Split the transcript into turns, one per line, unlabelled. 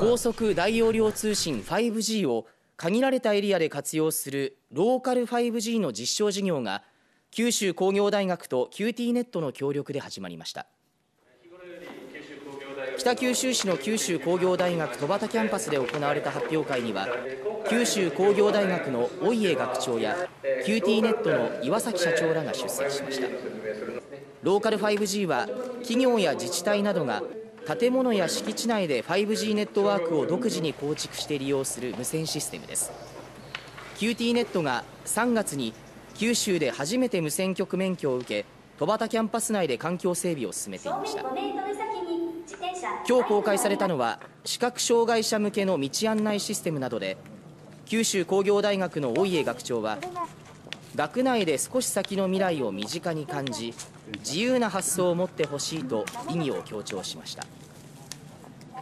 高速大容量通信 5G を限られたエリアで活用するローカル 5G の実証事業が九州工業大学と QT ネットの協力で始まりました。北九州市の九州工業大学戸畑キャンパスで行われた発表会には九州工業大学の大家学長や QT ネットの岩崎社長らが出席しました。ローカル 5G は企業や自治体などが建物や敷地内で 5G ネットワークを独自に構築して利用する無線システムです。QT ネットが3月に九州で初めて無線局免許を受け戸畑キャンパス内で環境整備を進めていました。今日公開されたのは視覚障害者向けの道案内システムなどで九州工業大学の大家学長は学内で少し先の未来を身近に感じ自由な発想を持ってほしいと意義を強調しました。